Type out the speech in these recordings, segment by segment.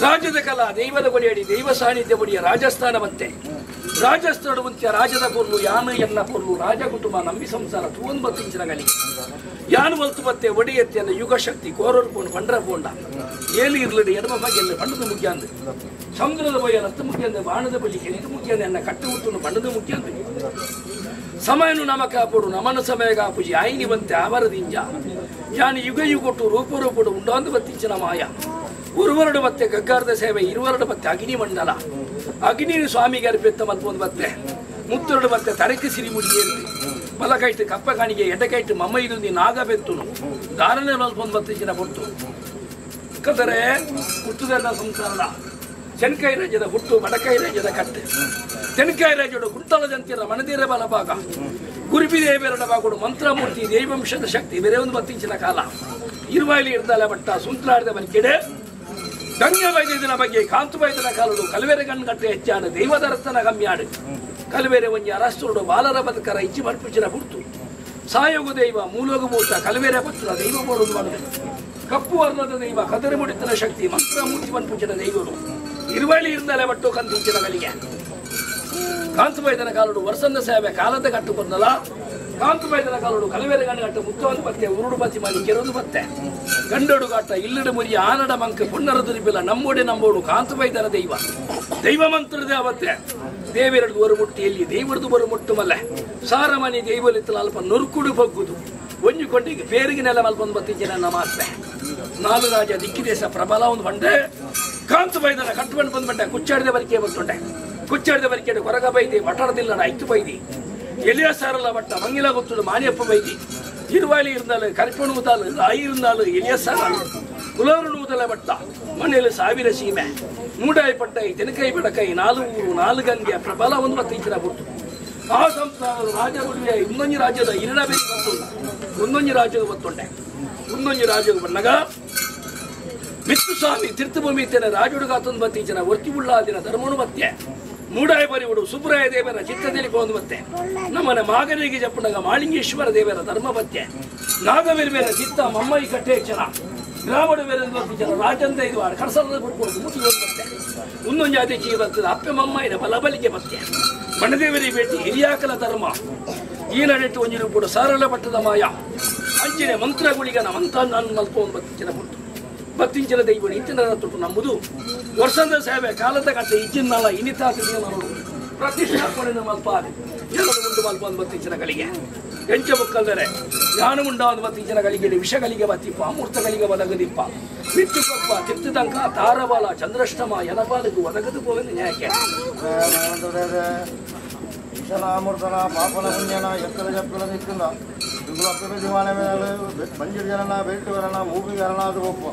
ರಾಜ್ಯದ ಕಲಾ, ದೈವದ ಗುಡಿಯಡಿ ದೈವ ಸಾನ್ನಿಧ್ಯ ಗುಡಿಯ ರಾಜಸ್ಥಾನ ಮತ್ತೆ ರಾಜಸ್ಥಾನ ಮುಂಚೆ ರಾಜದ ಪೊರ್ಲು ಯಾನ ಎನ್ನ ಕೊರ್ಲು ರಾಜ ಕುಟುಂಬ, ನಂಬಿ ಸಂಸಾರ ತೂವನ್ ಬತ್ತಿಂಚಿನ ಗಲಿ ಯಾನು ಅನ್ನ ಯುಗ ಶಕ್ತಿ, ಕೋರರು ಪೋಂಡು ಬಂಡ್ರ ಪೋಂಡ ಏಲಿ ಇರ್ಲಡಿ, ಎಡಮ ಬಗ್ಗೆ ಬಣ್ಣದ ಮುಖ್ಯ ಅಂದು. ಸಮುದ್ರದ ಬಯ ರಸ್ತ ಮುಖ್ಯ ಅಂದ್ರೆ ಬಾಣದ ಬಳಿ ಕೆಳಿದು ಮುಖ್ಯ ಅಂದ್ರೆ ಕಟ್ಟು ಹುಟ್ಟು ಬಣ್ಣದ ಮುಖ್ಯ ಅಂದ್ರೆ ಸಮಯನು ನಮ ಕಾಪುಡು, ನಮನ ಸಮಯ ಕಾಪುಜಿ ಆಯಿನಿ ಬಂತೆ ಆವರದಿಂಜ. ಯಾನ್ ಯುಗ ಯುಗೊಟ್ಟು ರೂಪರೂಪಡು ಉಂಡಾಂದು ಬತ್ತಿಂಚಿನ ಮಾಯ. ಉರುವರಡು ಮತ್ತೆ ಗಗ್ಗಾರದ ಸೇವೆ ಇರುವರಡು ಮತ್ತೆ ಅಗ್ನಿ ಮಂಡಲ. ಅಗ್ನಿ ಸ್ವಾಮಿಗೆ ಅರ್ಪಿತ ಮತ್ತೊಂದು ಮತ್ತೆ ಮುತ್ತರಡು ಮತ್ತೆ ತರಕೆ ಸಿರಿ ಮುಡಿಯಲ್ಲಿ ಬಲಕೈಟ್ ಕಪ್ಪ ಕಾಣಿಗೆ ಎಡಕೈಟ್ ಮಮ್ಮ ಇದು ನೀ ನಾಗ ಬೆತ್ತುನು. ದಾರನೆ ಮಲ್ಪೊಂದು ಮತ್ತೆ ಜನ ಬಂತು ಕದರೆ ಹುಟ್ಟುದೆಲ್ಲ ಸಂಸಾರದ ಚೆನ್ಕಾಯಿ ರಾಜ್ಯದ ಹುಟ್ಟು ಮಡಕೈ ರಾಜ್ಯದ ಕಟ್ಟೆ ತೆನ್ಕೈ ರಾಜ್ಯದ ಕುಂತಳ ಜಂತಿರ ಮನದಿರ ಬಲಭಾಗ ಗುರುಬಿದೆ ಬೆರಡ ಬಾಗುಡು ಮಂತ್ರಮೂರ್ತಿ ದೇವಂಶದ ಶಕ್ತಿ, ಬೇರೆ ಒಂದು ಬತ್ತಿಂಚಿನ ಕಾಲ. ಇರುವಾಯಿಲಿ ಇರ್ದಲ ಬಟ್ಟ ಸುಂತ್ರಾಡಿದ ಬಲಿಕೆಡೆ ಗಂಗೆ ವೈದ್ಯದಿನ ಬಗ್ಗೆ ಕಾಂತು ವೈದ್ಯನ ಕಾಲಡು ಕಲವೆರೆ ಗಣ್ಗಟ್ಟೆ ಹೆಚ್ಚಾನ ದೈವದರತನ ಗಮ್ಯಾಡು. ಕಲವೆರೆ ಒಂಜಿ ಅರಸ್ತುರುಡು ಬಾಲರ ಬದುಕರ ಇಚ್ಚಿ ಮರ್ಪಿಚಿನ ಬುಡ್ತು ಸಾಯೋಗು ದೈವ, ಮೂಲೋಗ ಮೂರ್ತ, ಕಲವೆರೆ ಪತ್ರ, ದೈವ ಮಾಡೋದು ಕಪ್ಪು ವರ್ಣದ ದೈವ, ಕದರಿ ಮುಡಿತನ ಶಕ್ತಿ, ಮಂತ್ರ ಮೂರ್ತಿ ಮನ್ಪುಚಿನ ದೈವರು ಇರುವಳಿ ಇರಿಂದಲೇ ಬಟ್ಟು ಕಂತಿಂಚಿನ ಕಾಂತು ಕಾಂತುಬೈದನ ಕಾಲುಡು ವರ್ಷದ ಸೇವೆ ಕಾಲದ ಕಟ್ಟು ಕಾಲುಡು ಕಲವೆರೆ ಗಂಡು ಮುತ್ತವನ್ನು ಪತ್ತೆ, ಉರುಡು ಬತ್ತಿ ಮಾಡಿ ಕೆರೊಂದು ಬತ್ತೆ ಗಂಡಡು ಗಾಟ ಇಲ್ಲಡ ಮುರಿ, ಆನಡ ಮಂಕ, ಪುಣ್ಣರ ದುರಿಬಿಲ್ಲ ನಮ್ಮೋಡೆ ನಂಬೋಡು ಕಾಂತುಬೈದನ ದೈವ. ದೈವ ಮಂತ್ರದ ಅವತ್ತೆ ದೇವೆರಡು ಬರು ಮುಟ್ಟಿಯಲ್ಲಿ ದೇವರದು ಬರು ಮುಟ್ಟು ಮಲ್ಲ. ಸಾರಮನಿ ದೈವಲಿತ್ತಲ ಅಲ್ಪ ನುರ್ಕುಡು ಬಗ್ಗುದು. ಒಂಜು ಕೊಂಡಿಗೆ ಬೇರೆಗೆ ನೆಲ ಮಲ್ಪೊಂದು ಜನ ನಮಾಸ್ತೆ ನಾಲು ರಾಜ ದಿಕ್ಕಿದೇಶ ಪ್ರಬಲ ಒಂದು ಬಂಡೆ ಕಾಂತು ಬೈದನ ಕಟ್ಕೊಂಡು ಬಂದ್ಬಿಟ್ಟೆ. ಕುಚ್ಚಾಡಿದ ಬರಿಕೆ ಬಂದುಂಡೆ ಕುಚ್ಚಾಡಿದ ಬರಿಕೆ ಕೊರಗ ಬೈದಿ ವಟರದಿಲ್ಲ ಐತು ಬೈದಿ. ಎಲಿಯ ಸಾರಲ್ಲ ಬಟ್ಟ ಮಂಗಿಲ ಗೊತ್ತುಡು ಮಾನಿಯಪ್ಪ ಬೈದಿ ಇರುವಾಳಿ இருந்தாலும் கற்பன் ஊதாலும் ராய் இருந்தாலும் எலியசாராலும் குலோரு ஊதல பட்ட மண்ணில் ಸಾವಿರ ಸೀಮೆ ಮೂಡಾಯ್ಪಟ್ಟೈ ತೆನಕೈ ಬಡಕೈ ನಾಲು ಊರು ನಾಲು ಗಂಗೆ ಪ್ರಬಲ ಒಂದು ಬತ್ತಿಂಚಿನ ಬಿಟ್ಟು ಆ ಸಂಸ್ಥಾನ ರಾಜ ಉಡುವೆ ಇನ್ನೊಂದು ರಾಜ್ಯದ ಇರಬೇಕು ಒಂದೊಂದು ರಾಜ್ಯದ ಬತ್ತೊಂಡೆ ಒಂದೊಂದು ರಾಜ್ಯದ ಬಂದಾಗ ಮಿತ್ತು ಸ್ವಾಮಿ ತೀರ್ಥಭೂಮಿ ಇತ್ತೇನೆ ರಾಜುಡುಗಾತೊಂದು ಬತ್ತೀಚನ ಒರ್ತಿ ಉಳ್ಳಾದಿನ ಧರ್ಮನು ಮತ್ತೆ ಮೂಡಾಯ ಬರಿವುಡು ಸುಬ್ರಾಯ ದೇವರ ಚಿತ್ರದಲ್ಲಿ ಮತ್ತೆ ನಮ್ಮನೆ ಮಾಗನಿಗೆ ಜಪ್ಪಣಗ ಮಾಳಿಂಗೇಶ್ವರ ದೇವರ ಧರ್ಮ ಬತ್ತೆ. ನಾಗವೆಲ್ವೇರ ಚಿತ್ತ ಮಮ್ಮೈ ಜನ ಗ್ರಾಮಡು ಬೇರೆ ಜನ ರಾಜಂದ ಇದು ಕರ್ಸರ ಬಿಟ್ಕೊಂಡು ಮುಟ್ಟಿ ಒಂದು ಬತ್ತೆ. ಇನ್ನೊಂದು ಜಾತಿ ಜೀವ ಬರ್ತದೆ, ಅಪ್ಪೆ ಮಮ್ಮೈನ ಬಲಬಲಿಗೆ ಬತ್ತೆ. ಮಣದೇವರಿ ಭೇಟಿ, ಹಿರಿಯಾಕಲ ಧರ್ಮ. ಈ ನಡೆಟ್ಟು ಒಂಜಿರು ಕೂಡ ಸಾರಳ ಪಟ್ಟದ ಮಾಯ. ಅಂಚಿನ ಮಂತ್ರಗುಳಿಗನ ಮಂತ್ರ ನಾನು ಮಲ್ಕೊಂಡು ಬತ್ತಿನ ಬಿಟ್ಟು ಬತ್ತಿಂಚಿನ ಇಂಚಿನ ಇತ್ತಿನ ತೊಟ್ಟು ನಂಬುದು ವರ್ಷದ ಸೇವೆ ಕಾಲದ ಕಥೆ ಇಚ್ಚಿನಲ್ಲ ಇನಿತಾ ಮಾಡೋದು ಪ್ರತಿಷ್ಠಾಪನೆ ಮಲ್ಪಾದೆ ಎರಡು ಮುಂಡು ಮಲ್ಪೊಂದು ಬತ್ತಿಂಚಿನ ಗಳಿಗೆ ಎಂಚ ಮುಕ್ಕಲ್ದರೆ ಜ್ಞಾನ ಉಂಡಾದ ಬತ್ತಿಂಚಿನ ಗಳಿಗೆ ವಿಷಗಳಿಗೆ ಬತ್ತಿಪ್ಪ ಅಮೂರ್ತಗಳಿಗೆ ಒದಗದಿಪ್ಪ. ಬಿಟ್ಟು ಕೊಪ್ಪ ತಿತ್ತದಂಕ ತಾರಬಲ, ಚಂದ್ರಷ್ಟಮ ಎನಪಾಲಕು ಒದಗದು ಹೋವೆಂದು ನ್ಯಾಯಕ್ಕೆ. ಈಶನಾಮೂರ್ತನ ಪಾಪನ ಪುಣ್ಯನ ಎತ್ತರ ಜಪ್ಪಲ ನಿಕ್ಕಿಂದ ಇವುಗಳು ಅಪ್ಪನ ದಿವಾನ ಮೇಲೆ ಬಂಜಿರ ಜನನ ಬೇಟು ವರಣ ಮೂಗಿ ವರಣಾದ ಒಪ್ಪು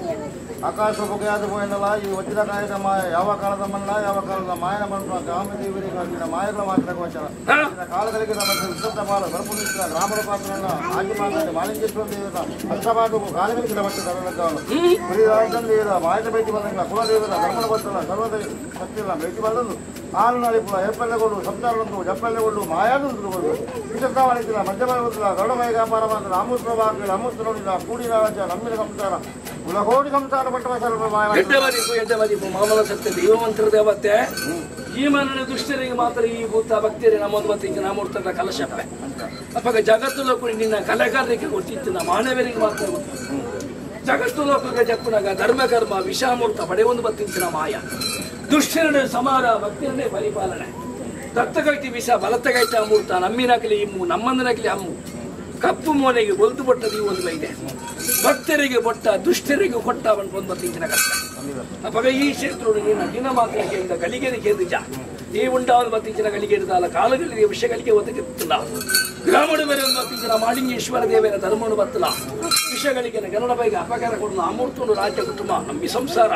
ಆಕಾಶ ಬಗೆಯಾದ ಪೋಯನಲ್ಲ ಈ ವಜ್ರ ಕಾಯದ ಮಾಯ ಯಾವ ಕಾಲದ ಮನ್ನ ಯಾವ ಕಾಲದ ಮಾಯನ ಬಂತು ಕಾಮದೇವರಿಗೆ ಆಗಿನ ಮಾಯಗಳ ಮಾತ್ರ ಗೋಚರ ಹಾ? ಇನ್ನ ಕಾಲಗಳಿಗೆ ನಮ್ಮ ವಿಶುದ್ಧ ಪಾಲ ಬರಪುಣಿಸಿದ ಗ್ರಾಮದ ಪಾತ್ರನ ಆಗಿ ಮಾತಾಡಿ ಮಾಲಿಂಗೇಶ್ವರ ದೇವರ ಅಷ್ಟವಾದವು ಕಾಲಗಳಿಗೆ ಮಟ್ಟ ತರಲಕ್ಕವನು ಕುರಿದಾರ್ಧನ್ ದೇವರ ಮಾಯದ ಭೇಟಿ ಬಂದಂಗ ಕುಲದೇವರ ಧರ್ಮದ ಬರ್ತಲ್ಲ ಸರ್ವದ ಸತ್ಯಲ್ಲ ಭೇಟಿ ಬಂದದ್ದು ಹಾಲು ನಳಿಪುಲ ಹೆಪ್ಪೆಲ್ಲೆಗೊಂಡು ಸಪ್ತಾರೊಂದು ಜಪ್ಪೆಲ್ಲೆಗೊಂಡು ಮಾಯಾದಂದು ವಿಶುದ್ಧ ಮಾಡಿಸಿಲ್ಲ ಮಧ್ಯಮಲ್ಲ ದೊಡ್ಡಮೈ ವ್ಯಾಪಾರ ಮಾತ್ರ ಅಮೂತ್ರವಾಗಲಿ ಅಮೂತ್ರವಿಲ್ಲ ಕೂಡಿನ ರಾಜ್ಯ ನಮ್ಮಿನ ಸಂಸಾರ ಕುಲಕೋಟಿ ಸಂಸಾರ ಪಟ್ಟವ ಸರ್ವ ಮಾಯ ಮಾಮಲ ಸತ್ಯ ದೈವ ದೇವತೆ ಈ ಮನ ದುಷ್ಟರಿಗೆ ಮಾತ್ರ ಈ ಭೂತ ಭಕ್ತಿಯರೇ ನಮ್ಮದು ಮತ್ತೆ ಈಗ ನಮ್ಮೂರ್ತನ ಕಲಶಪ್ಪೆ. ಅಪ್ಪಾಗ ಜಗತ್ತು ಲೋಕಿ ನಿನ್ನ ಕಲೆಗಾರರಿಗೆ ಗೊತ್ತಿತ್ತು ನಮ್ಮ ಮಾನವರಿಗೆ ಮಾತ್ರ ಗೊತ್ತಿತ್ತು. ಜಗತ್ತು ಲೋಕಕ್ಕೆ ಜಪ್ಪುನಾಗ ಧರ್ಮ ಕರ್ಮ ವಿಷಾಮೂರ್ತ ಪಡೆಯೊಂದು ಬತ್ತಿಂಚಿನ ಮಾಯ. ದುಷ್ಟರನೆ ಸಮಾರ ಭಕ್ತಿಯನ್ನೇ ಪರಿಪಾಲನೆ. ದತ್ತಗೈತಿ ವಿಷ ಬಲತಗೈತ ಅಮೂರ್ತ ನಮ್ಮಿನಕಲಿ ಇಮ್ಮು ನಮ್ಮಂದನಕಲಿ ಅಮ್ಮು. ಕಪ್ಪು ಮೋನೆಗೆ ಹೊಲ್ತು ಬೊಟ್ಟದ ಈ ಒಂದು ಇದೆ ಭಕ್ತರಿಗೆ ಬೊಟ್ಟ, ದುಷ್ಟರಿಗೆ ಕೊಟ್ಟ ಒಂದು ಬತ್ತಿಂಚಿನ ಕಷ್ಟ. ಅವಾಗ ಈ ಕ್ಷೇತ್ರ ನಿನ್ನ ದಿನ ಇಂದ ಗಳಿಗೆ ಕೇದಿಜ ಈ ಉಂಟಾದ ಬರ್ತೀನಿ ಗಳಿಗೆ ಇಡದಲ್ಲ ಕಾಲಗಳಿಗೆ ವಿಷಯಗಳಿಗೆ ಒದಗಿತ್ತಲ್ಲ. ಗ್ರಾಮಡು ಬೇರೆ ಒಂದು ಬತ್ತಿಂಚಿನ ಮಾಲಿಂಗೇಶ್ವರ ದೇವರ ಧರ್ಮನು ಬತ್ತಲ ವಿಷಯಗಳಿಗೆ ಗರಡ ಬೈಗೆ ಅಪಕಾರ ಕೊಡಲು ಅಮೂರ್ತನು ರಾಜ್ಯ ಕುಟುಂಬ ನಮ್ಮಿ ಸಂಸಾರ.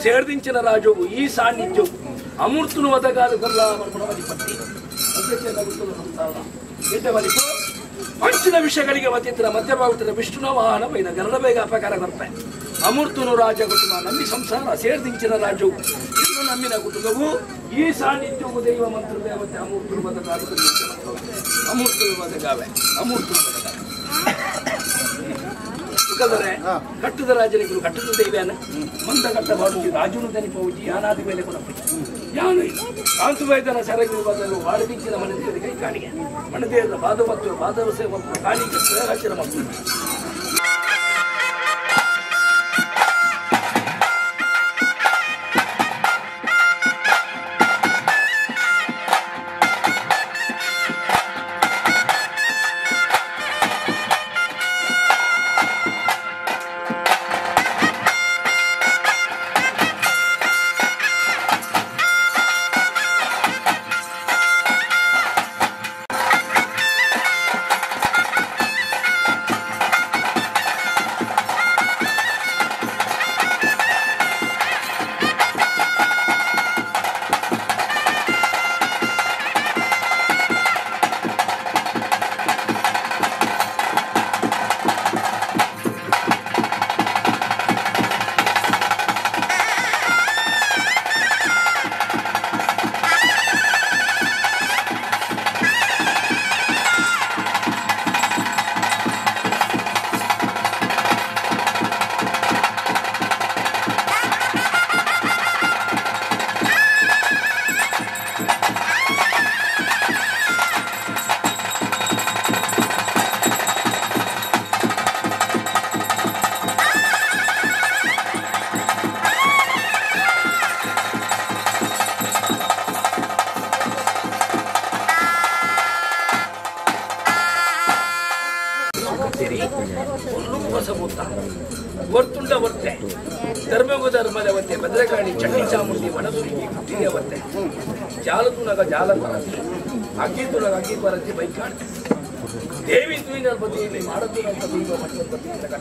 ಸೇರ್ದಿಂಚಿನ ರಾಜವು ಈ ಸಾನ್ನಿಧ್ಯವು ಅಮೂರ್ತನು ಮದಿ ಪಟ್ಟಿ ಪಂಚಿನ ವಿಷಯಗಳಿಗೆ ಮತ್ತಿತರ ಮಧ್ಯಭಾಗದ ವಿಷ್ಣುನ ವಾಹನ ಬೈದ ಗರಡ ಬೇಗ ಅಪಕಾರ ಬರ್ತೆ ಅಮೂರ್ತನು ರಾಜ ಕುಟುಂಬ ನಮ್ಮಿ ಸಂಸಾರ ಸೇರ್ದಿಂಚಿನ ರಾಜವು. ಇನ್ನು ನಮ್ಮಿನ ಕುಟುಂಬವು ಈ ಸಾನ್ನಿಧ್ಯವು ದೈವ ಮಂತ್ರ ದೇವತೆ ಅಮೂರ್ತನು ಬದಗಾವೆ ಅಮೂರ್ತನು ಬದಗಾವೆ ಅಮೂರ್ತನು ಬದಗಾವೆ ಹಾ. ಕಟ್ಟದ ರಾಜನಿಗಳು ಕಟ್ಟದ ದೈವ್ಯಾನ ಮಂದ ಕಟ್ಟ ಮಾಡುತ್ತಿ ರಾಜನು ದನಿಪವುಜಿ ಯಾನಾದ ಮೇಲೆ ಕೊಡ ಯಾನು ಇಲ್ಲ. ಕಾಂತು ವೈದ್ಯನ ಸರಗಿರು ಬದಲು ವಾಡದಿಂಚಿನ ಮನೆ ಕೈ ಕಾಣಿಗೆ. ಮನದೇವರ ಪಾದ ಮತ್ತು ಪಾದರಸೆ ಮತ್ತು ಕಾಣಿಕೆ ಹಚ್ಚಿರ ಚಾಮುಂಡಿ ಹುಟ್ಟಿದೆ ಅವತ್ತೆ. ವತ್ತೆ ಜಾಲತುನಗ ಜಾಲ ಪರತಿ ಅಗ್ಗಿ ತುನಗ ಅಗ್ಗಿ ಪರತಿ ಕಾಣ್ತೀವಿ ದೇವಿ ತುಯಿನ ಬದಿಯಲ್ಲಿ ಮಾಡತುನಂತ ದೈವ ಮಟ್ಟದ ದೇವತೆ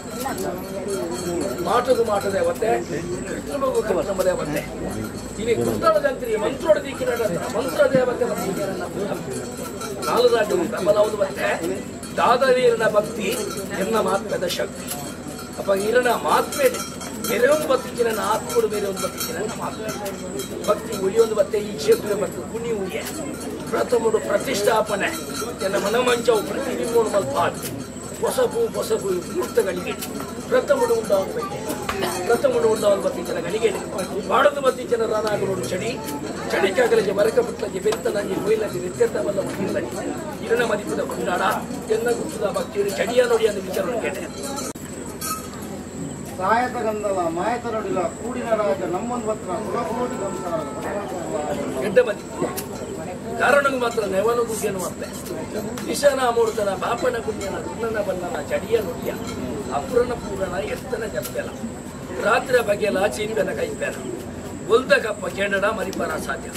ಮಾಟದು ಅವತ್ತೆ. ಕೃಷ್ಣಮದ ಅವತ್ತೆ. ಇಲ್ಲಿ ಕೃಷ್ಣದಂತ್ರಿ ಮಂತ್ರೋಡ ಮಂತ್ರ ದೇವತೆ ನಾಲ್ಕು ರಾಜ್ಯವು ಪ್ರಬಲವುದು ಮತ್ತೆ ಭಕ್ತಿ ಎನ್ನ ಮಾತ್ರದ ಶಕ್ತಿ. ಅಪ್ಪ ಈರನ ಮಾತ್ಮೆ ಬೇರೆ. ಒಂದು ಬತ್ತಿಗೆ ನನ್ನ ಆತ್ಮಡು ಬೇರೆ ಒಂದು ನನ್ನ ಮಾತು ಭಕ್ತಿ ಉಳಿಯೊಂದು ಬತ್ತೆ ಈ ಕ್ಷೇತ್ರ ಬರ್ತದೆ. ಪುಣ್ಯ ಉಳಿಯ. ಪ್ರಥಮಡು ಪ್ರತಿಷ್ಠಾಪನೆ. ಎನ್ನ ಮನಮಂಚವು ಪ್ರತಿಬಿಂಬ ಮಲ್ಪಾಡು ಹೊಸಪು ಹೊಸಪು ಮೂರ್ತಗಳಿಗೆ ಪ್ರಥಮಡು ಬಗ್ಗೆ ಪ್ರಥಮಡು ಬತ್ತಿ ಜನ ಗಳಿಗೆ. ಬಾಡದು ಬತ್ತಿನ ರಾನಾಗರೋಡು ಚಡಿ. ಚಡಿಕಾಗಲಿಗೆ ಬರಕ ಬಿಟ್ಟಗೆ ಬೆತ್ತ ನಂಗೆ ಕೊಯ್ಲಲ್ಲಿ ವ್ಯತ್ಯರ್ಥವಲ್ಲ ಮುಗಿಲ್ಲಡಿ ಇರಣ ಮದಿಪದ ಕೊಂಡಾಡ ಎನ್ನ ಗುಪ್ತದ ಭಕ್ತಿಯರು ಚಡಿಯ ನೋಡಿ ಎಂದು ವಿಚಾರ ಕೇಟೆ ಸಾಯತ ಗಂಧಲ ಮಾಯತ ನಡಿಲ, ಕೂಡಿನ ರಾಜ, ನಮ್ಮೊಂದು ಭತ್ರ ಕುಲಕೋಟಿ ಕಾರಣಕ್ಕೆ ಬದಿ. ಮಾತ್ರ ನೆವನು ಗುಡ್ಯನು ಅಂತೆ. ಈಶಾನ ಮೂರ್ತನ ಬಾಪನ ಗುಡ್ಯನ ದುರ್ನನ ಬಣ್ಣನ, ಚಡಿಯ ನುಡಿಯ ಅಪುರನ ಪೂರಣ ಎತ್ತನ ಜಪ್ಪೆಲ ರಾತ್ರಿ ಬಗೆಲ ಚೀಂಬೆನ ಕೈಪೆಲ. ಒಲ್ದ ಕಪ್ಪ ಕೆಡಡ ಮರಿಪರ ಸಾಧ್ಯ.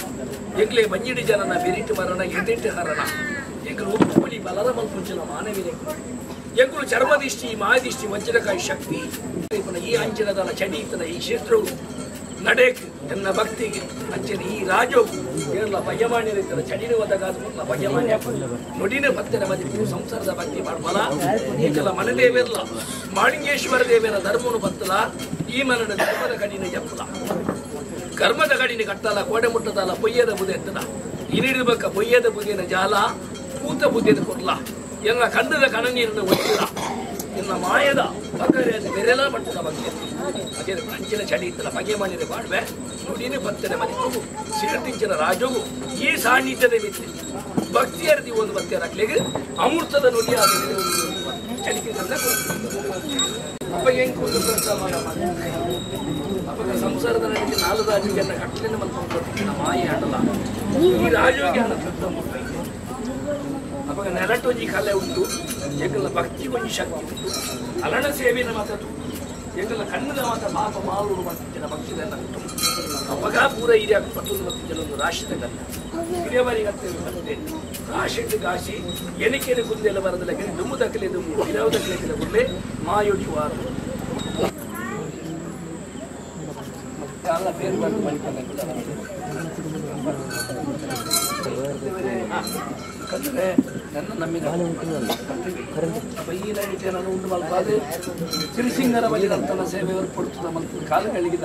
ಎಂಗ್ಲೆ ಬಂಜಿಡಿ ಜನನ ಬೆರಿಟ್ಟು ಮರಣ ಎದಿಟ್ಟು ಹರಣ. ಎಂಗ್ಲು ಉಪ್ಪುಳಿ ಬಲರ ಮಲ್ಪುಂಚಿನ ಮಾನವಿನೆ ಎಂಗ್ಲು ಚರ್ಮದಿಷ್ಟಿ ಮಾದಿಷ್ಟಿ ವಜ್ರಕಾಯಿ ಶಕ್ತಿ. ಈ ಅಂಚನದ ಚಡಿ ಇತನ ಈ ಕ್ಷೇತ್ರವು ನಡೆಕ್ ಎನ್ನ ಭಕ್ತಿಗೆ ಅಂಚನ ಈ ರಾಜೋಗು ಏನಲ್ಲ ಭಯಮಾನ್ಯ ರೈತರ ಚಡಿನ ಒದಗಾದ ಭಯಮಾನ್ಯ ನುಡಿನ ಭಕ್ತರ ಮದಿಪು ಸಂಸಾರದ ಭಕ್ತಿ ಮಾಡ್ಬಲ ಈಗೆಲ್ಲ ಮನದೇವೆಲ್ಲ ಮಾಳಿಂಗೇಶ್ವರ ದೇವರ ಧರ್ಮನು ಬತ್ತಲ. ಈ ಮನನ ಧರ್ಮದ ಕಡಿನ ಜಪ್ಪಲ ಕರ್ಮದ ಕಡಿನ ಕಟ್ಟಲ, ಕೋಡೆ ಮುಟ್ಟದಲ್ಲ ಪೊಯ್ಯದ ಬುದೆ ಎತ್ತದ. ಇನಿಡಬೇಕ ಪೊಯ್ಯದ ಬುದಿನ ಜಾಲ, ಕೂತ ಬುದ್ಧಿನ ಕೊಡ್ಲ. ಎನ್ನ ಕಂಡದ ಕಣನೀರನ್ನು ಒತ್ತಿಲ್ಲ ಎನ್ನ ಮಾಯದ ಬಕರೆಯನ್ನು ಬೆರೆಲ ಮಟ್ಟದ ಬಗ್ಗೆ ಅದೇ ಅಂಚಿನ ಚಳಿ ಇತ್ತಲ್ಲ ಬಗೆ ಮಾಡಿದ ಬಾಡ್ವೆ ನುಡಿನೇ ಬರ್ತದೆ ಮನೆ ಸಿರತಿಂಚಿನ ರಾಜೋಗು ಈ ಸಾನ್ನಿಧ್ಯದ ಮಿತ್ತೆ ಭಕ್ತಿಯರದಿ ಒಂದು ಭಕ್ತಿಯ ರಕ್ಲೆಗೆ ಅಮೃತದ ನುಡಿ ಆದ ಚಳಿಕೆ ಅಪ್ಪ ಹೆಂಗ್ ಒಂದು ಪ್ರಸ್ತಾವ ಅವಾಗ ಸಂಸಾರದ ನನಗೆ ನಾಲ್ಕು ರಾಜುಗೆಲ್ಲ ಕಟ್ಟಲಿನ ಮಲ್ಕೊಂಡು ಮಾಯೆ ಆಡಲ್ಲ ಈ ರಾಜೋಗಿ ಹಣ ಅವಾಗ ಒಂದು ಕಲೆ ಉಂಟು ಎಂಗಲ ಭಕ್ತಿ ಒಂದು ಶಕ್ತಿ ಉಂಟು. ಅಲಣ ಸೇವೆನ ಮಾತಾಡು ಎಂಗಲ ಕಣ್ಣದ ಮಾತ ಪಾಪ ಮಾಲೂರು ಮಾಡ್ತಿದ್ದ ಭಕ್ತಿದೆಲ್ಲ ಉಂಟು. ಅವಾಗ ಪೂರ ಹಿರಿಯ ಪಟ್ಟು ಮತ್ತು ಒಂದು ರಾಶಿದ ಕಲ್ಲ ಹಿರಿಯವರಿಗೆ ಅಂತ ರಾಶಿಟ್ಟು ಕಾಶಿ ಎನಿಕೆನೆ ಕುಂದೆಲ್ಲ ಬರದಿಲ್ಲ ದುಮ್ಮು ದಕ್ಕಲೆ ದುಮ್ಮು ಇರಾವ ದಕ್ಕಲೆ ಕುಂದೆ ಮಾಯೊಡಿ ವಾರ. ಬೇರೆ ಬಂದು ಯಾಕಂದ್ರೆ ನನ್ನ ನಮ್ಮಿದ ಬೈಯಿನ ನಾನು ಉಂಟು ಮಲ್ಪಾದೆ ಸಿರಿಸಿಂಗರ ಬಲಿದಂತನ ಸೇವೆಯವರು ಕೊಡ್ತದ ಮಲ್ಪು ಕಾಲಗಳಿಗೆ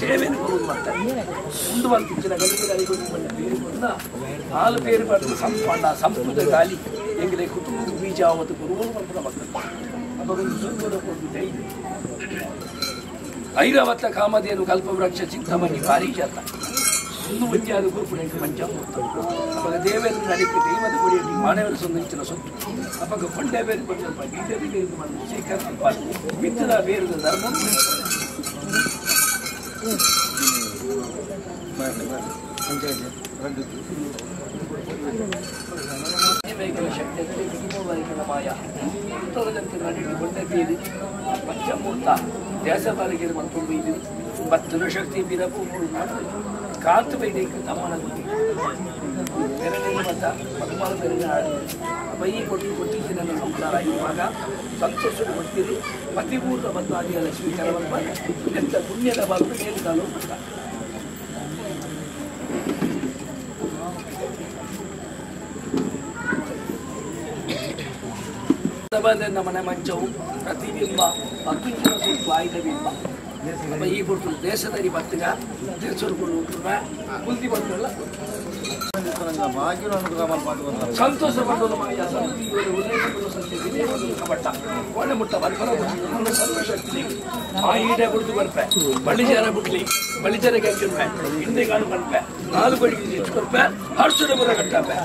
ಸೇವೆಯನ್ನು ಕೊಡುವುದು ಮಾಡ್ತಾರೆ ಉಂಡು ಮಲ್ಪಿಂಚಿನ ಬಂದ ಹಾಲು ಬೇರೆ ಬರ್ದು ಸಂಪಣ್ಣ ಸಂಪುದ ಗಾಲಿ ಹೆಂಗಿದೆ? ಕುಟುಂಬ ಬೀಜ ಅವತ್ತು ಗುರುಗಳು ಮಲ್ಪದ ಮಕ್ಕಳು. ಅದೊಂದು ಸುಂದರ ಕೊಡುತ್ತೆ ಐರಾವತ ಕಾಮಧೇನು ಕಲ್ಪವೃಕ್ಷ ಚಿಂತಮಣಿ ಪಾರಿಜಾತ. ಒಂದು ಮುತ್ಯಾದ ಗುರುಪುಡೆ ಪಂಚಾಮೃತ ಅವಾಗ ದೇವೇಂದ್ರ ನಡಿಕೆ ದೈವದ ಗುಡಿಯಲ್ಲಿ ಮಾನವರ ಸಂಧಿಂచిన ಸೊತ್ತು ಅವಾಗ ಕೊಂಡೆ ಬೇರೆ ಬಂದಲ್ಪ ಗೀಟರಿಗೆ ಇದು ಮಾಡಿ ಸ್ವೀಕರಿಸಲ್ಪ ಮಿತ್ರ ಬೇರದ ಧರ್ಮ ಮೇಘಲ ಶಕ್ತಿ ಸಿಂಹವರೆಗಿನ ಮಾಯ ಉತ್ತರದಂತೆ ನಡೆದು ಕೊಂಡೆ ಬೀರಿ ಪಂಚಮೂರ್ತ ದೇಶಬಲಗಿರಿ ಮತ್ತೊಂದು ಇದು ಭಕ್ತರ ಶಕ್ತಿ ಬಿರಪು ಕಾಂತ ವೈದಿಕ ತಮ್ಮನ ಗುಡಿ ಬೆರಳಿನ ಮತ ಪದ್ಮಾಲ ಬೆರಳಿನ ಆಡಿ ಬೈ ಕೊಟ್ಟು ಕೊಟ್ಟಿದ್ದು ನನ್ನ ಸಂಸಾರ ಇರುವಾಗ ಸಂತೋಷದ ಕೊಟ್ಟಿರಿ ಪತಿಪೂರ್ಣ ಮತ್ತು ಆದಿಯ ಲಕ್ಷ್ಮೀ ಕರವಪ್ಪ ಎಂತ ಪುಣ್ಯದ ಬಾಬು ಮೇಲಿದಲು ಮತ ಬಂದ ಮನೆ ಮಂಚವು ಪ್ರತಿಬಿಂಬ ಅಗ್ನಿಗಳ ಸುಟ್ಟು ಆಯ್ದ ಬಿಂಬ ಅಪ್ಪ ಈ ಕೊಡ್ತು ದೇಶದಲ್ಲಿ ಬರ್ತಗ ದೇಶದ ಕೊಡ್ಬಿಟ್ರೆ ಕುಲ್ತಿ ಬಂದ್ರಲ್ಲ ಸಂತೋಷ ಪಟ್ಟೋದು ಪಟ್ಟ ಒಳ್ಳೆ ಮುಟ್ಟ ಬರ್ಬರ ಸರ್ವಶಕ್ತಿ ಆ ಈಟ ಕೊಡ್ತು ಬರ್ಪೆ ಬಳ್ಳಿ ಜನ ಬಿಡ್ಲಿ ಬಳ್ಳಿ ಜನ ಕೆಲ್ಸ ಹಿಂದೆ ಕಾಣು ಬರ್ಪೆ ನಾಲ್ಕು ಅಡಿಗೆ ಇಟ್ಟು ಬರ್ಪೆ ಹರ್ಷದ ಬರ ಕಟ್ಟಪ್ಪೆ